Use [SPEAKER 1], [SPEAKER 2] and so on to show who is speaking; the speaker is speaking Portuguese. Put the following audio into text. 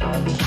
[SPEAKER 1] Música